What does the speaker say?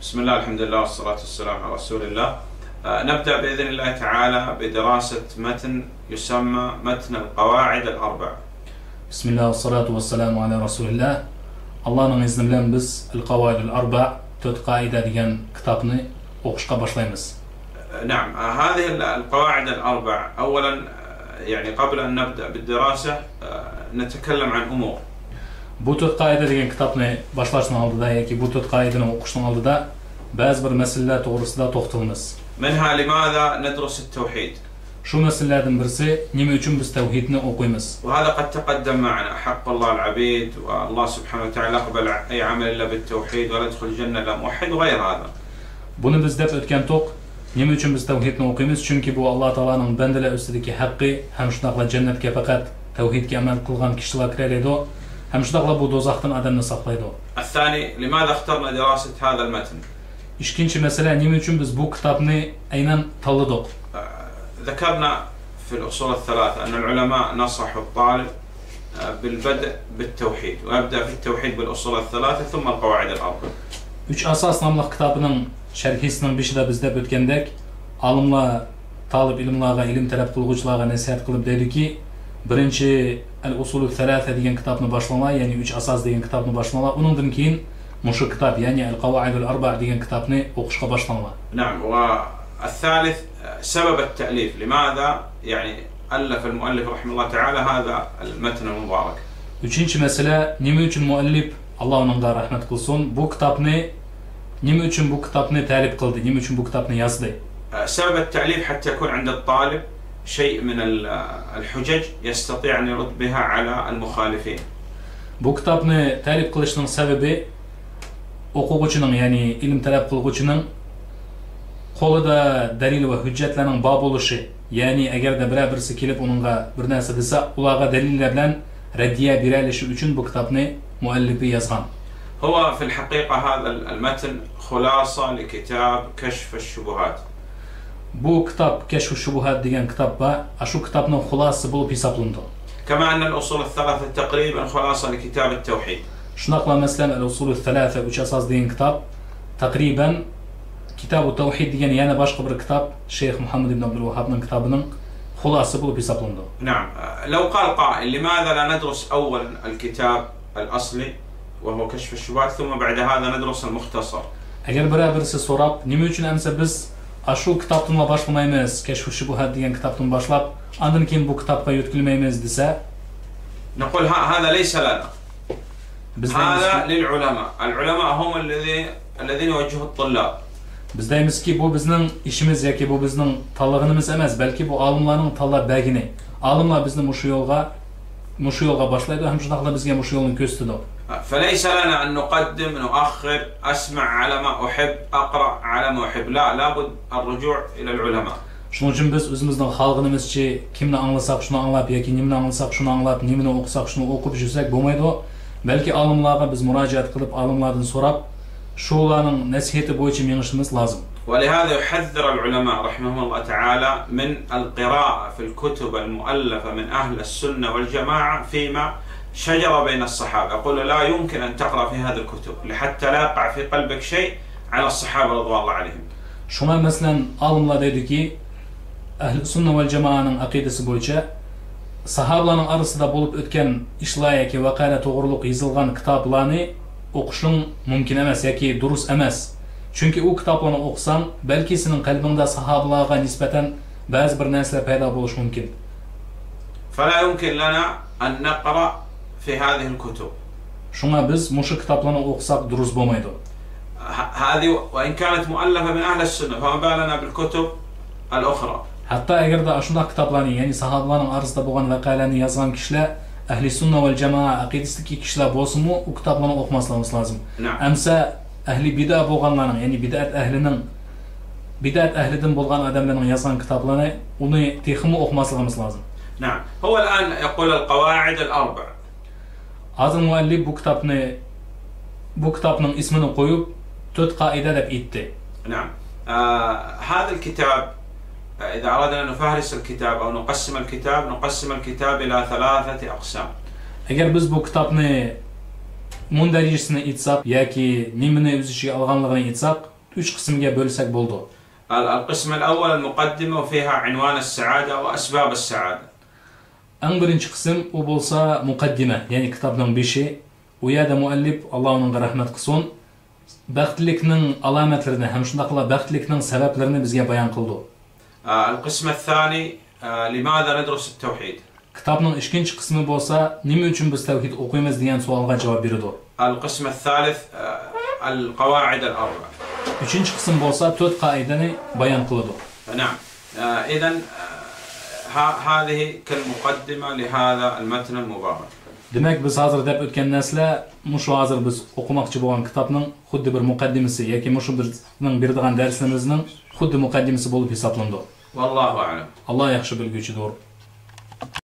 بسم الله الحمد لله والصلاة والسلام على رسول الله نبدأ بإذن الله تعالى بدراسة متن يسمى متن القواعد الأربع Bismillah, salatu wassalamu ala rasulillah. Allah'ın izni bilen biz El-Qavaidul Arba, 4 qaida degan kitobni o'qishga boshlaymiz. نعم هذه ال- القواعد الأربع أولا يعني قبل أن نبدأ بالدراسة نتكلم عن أمور Bu 4 qaida degan kitobni boshlashdan oldida yoki bu 4 qoidani o'qishdan oldida ba'zi bir masalalar to'g'risida to'xtalamiz. منها لماذا ندرس التوحيد Shu masalalardan birisi nima uchun biz tavhidni o'qiymiz? وهذا قد تقدم معنا حق الله العبيد والله سبحانه وتعالى يقبل أي عمل إلا بالتوحيد ولا يدخل الجنة إلا موحد وغير هذا Buni biz deb o'tgan to'q nima uchun biz tavhidni o'qiymiz? Chunki bu Alloh taolaning bandalar ustidagi haqqi, ham shundoqla jannatga faqat tavhidga amal qilgan kishilar kiradi. Ham shundoqla bu do'zaxdan odamni saqlaydi. الثاني لماذا اخترنا دراسة هذا المتن ikkinchi masala nima uchun biz bu kitobni aynan tanladik ذكرنا في الأصول الثلاثة أن العلماء نصحوا الطالب آه، بالبدء بالتوحيد ويبدأ في التوحيد بالأصول الثلاثة ثم القواعد الأربع uch asos nomli kitobining sharhisining beshida biz deb o'tgandek olimlar talib ilmlarga ilm talab qilguvchilarga nasihat qilib deydiki birinchi al usulu thalatha degan kitobni boshlanglar ya'ni uch asos degan kitobni boshlanglar undan keyin mushu kitob ya'ni al qavoidul arba degan kitobni o'qishga boshlanglar نعم والثالث آه، سبب التأليف لماذا يعني ألف المؤلف رحمه الله تعالى هذا المتن المبارك uchinchi masala nima uchun muallif alloh unga rahmat qilsin bu kitobni nima uchun bu kitobni ta'lif qildi nima uchun bu kitobni yozdi آه، سبب التأليف حتى يكون عند الطالب شيء من الحجج يستطيع أن يرد بها على المخالفين. بوكتابني تالب قلشن سبب اوقوغوشن يعني علم تالب قلغوشن قولدا دليل وحجت لنا بابولوشي يعني اگر دبرا برس كيلب اونغا برناس دسا اولاغا دليل لبلن رديا بيراليشي اوچون بوكتابني مؤلفي يزغان. هو في الحقيقة هذا المتن خلاصة لكتاب كشف الشبهات بو كتاب كشف الشبهات ديان كتاب با أشو كتابنا خلاص بلو في سابلندو كما أن الأصول الثلاثة تقريبا خلاصة لكتاب التوحيد. شنقل مثلا الأصول الثلاثة وش أساس ديان كتاب تقريبا كتاب التوحيد ديان يانا باش قبر كتاب شيخ محمد بن عبد الوهاب من كتابنا خلاص بلو في سابلندو نعم. لو قال قائل لماذا لا ندرس أول الكتاب الأصلي وهو كشف الشبهات ثم بعد هذا ندرس المختصر؟ أجل برابرس السراب نمو جنان سبس amsa biz shu kitobdan boshlamaymiz kashfu shubuhat degan kitobdan boshlab andan keyin bu kitobga yo'tkilmaymiz desa نقول ها- هذا ليس لنا biz هذا deymizki, للعلماء العلماء هم الذين الذين يوجهوا الطلاب biz deymizki bu bizning ishimiz yoki bu bizning tanlig'inimiz emas balki bu olimlarning tanlab bagini olimlar bizni mushu yo'lga mushu yo'lga boshlaydi ham shundoqla bizga mushu yo'lni ko'rsatadi فليس لنا أن نقدم نؤخر أسمع على ما أحب أقرأ على ما أحب لا لابد الرجوع إلى العلماء shuning uchun biz o'zimizning xalqimizcha kimni anglasak shuni anglab yoki nimani anglasak shuni anglab nimani o'qisak shuni o'qib yursak bo'lmaydi balki olimlarga biz murojaat qilib olimlardan so'rab شوغانن نسيت بوجه من شمس لازم ولهذا يحذر العلماء رحمهم الله تعالى من القراءة في الكتب المؤلفة من أهل السنة والجماعة فيما شجر بين الصحابة. يقول لا يمكن أن تقرأ في هذه الكتب لحتى لا يقع في قلبك شيء على الصحابة رضوان الله عليهم. شو ما مثلا آلم الله ديدي أهل السنة والجماعة أن أقيدة سبوجة صحابة من بولب إتكن إشلايكي وقالة غرلق يزلغان كتاب لاني o'qishing mumkin emas yoki durust emas chunki u kitoblarni o'qisang balki sening qalbingda sahobalarga nisbatan ba'zi bir narsalar paydo bo'lishi mumkin فلا يمكن لنا أن نقرأ في هذه الكتب shunga biz mushu kitoblarni o'qisak durust bo'lmaydi ه- هذه وإن كانت مؤلفة من أهل السنة فما بالنا بالكتب الأخرى hatto agarda shundoq kitoblarni ya'ni sahobalarning orasida bo'lgan voqealarni yozgan kishilar ahli sunna val jamoa aqidasidagi kishilar bo'lsinmi u kitoblarni o'qimasligimiz lozim نعم amsa ahli bida bo'lganlarning ya'ni bidat ahlining bidat ahlidan bo'lgan odamlarning yozgan kitoblarini uni texmi o'qimasligimiz lozim نعم هو الآن يقول القواعد الأربع hozir muallif bu kitobni bu kitobning ismini qo'yib to'rt qoida deb aytdi نعم آه هذا الكتاب آه، إذا أردنا أن نفهرس الكتاب أو نقسم الكتاب نقسم الكتاب إلى ثلاثة أقسام اگر біз бұл кітапны мұн дәрежесіне айтсақ яки немені өз ішіге алғанлығын айтсақ үш қысымға бөлсек болды القسم الأول المقدمة وفيها عنوان السعادة وأسباب السعادة. أن برنش قسم مقدمة يعني كتابنا بشي ويا ده مؤلف الله ونعم رحمة قصون بختلك علامات لنا همشنا قلا بختلك نن سبب لنا بزيا بيان قلدو. آه، القسم الثاني آه، لماذا ندرس التوحيد؟ كتابنا إشكين قسم بوسا نيم ينشن بس توحيد أقيم زديان سؤال جواب بيردو. القسم الثالث آه، القواعد الأربع. إشكين قسم بوسا توت قائدني بيان قلدو. نعم إذا هذه كالمقدمة لهذا المتن المبارك. демек біз азыр деп өткен нәсіле мұшу азыр біз оқымақшы болған кітапның худди бір мұқаддимесі яки мұшу біздің бердіған дәрісіміздің худди мұқаддимесі болып есапланды алла yaxshi bilguvchidir